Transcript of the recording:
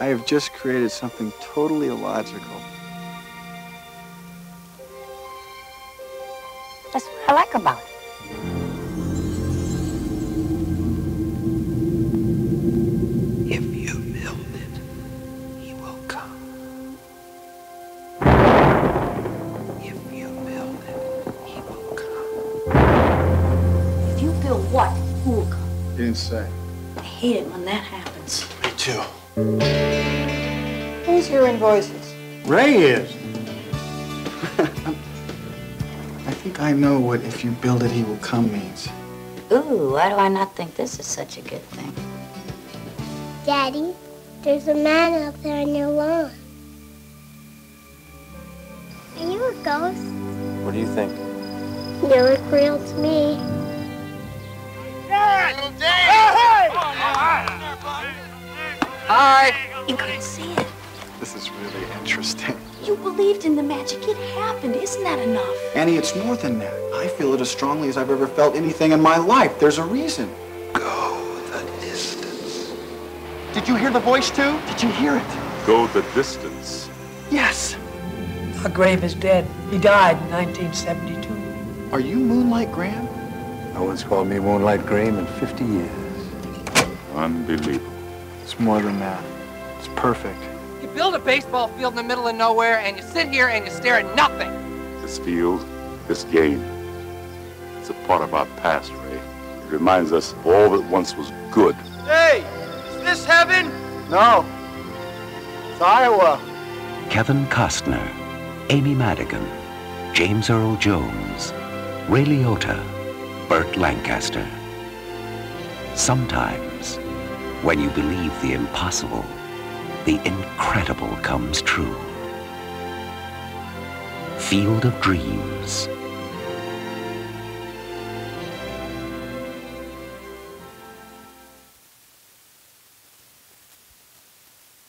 I have just created something totally illogical. That's what I like about it. If you build it, he will come. If you build it, he will come. If you build what, who will come? You didn't say. I hate it when that happens. Me too. Who's hearing voices? Ray is. I think I know what if you build it, he will come means. Ooh, why do I not think this is such a good thing? Daddy, there's a man out there on your lawn. Are you a ghost? What do you think? You look real to me. Hi. You couldn't see it. This is really interesting. You believed in the magic. It happened. Isn't that enough? Annie, it's more than that. I feel it as strongly as I've ever felt anything in my life. There's a reason. Go the distance. Did you hear the voice too? Did you hear it? Go the distance. Yes. Our grave is dead. He died in 1972. Are you Moonlight Graham? No one's called me Moonlight Graham in 50 years. Unbelievable. It's more than that. It's perfect. You build a baseball field in the middle of nowhere, and you sit here and you stare at nothing. This field, this game, it's a part of our past, Ray. It reminds us of all that once was good. Hey, is this heaven? No. It's Iowa. Kevin Costner, Amy Madigan, James Earl Jones, Ray Liotta, Burt Lancaster. Sometimes, when you believe the impossible, the incredible comes true. Field of Dreams,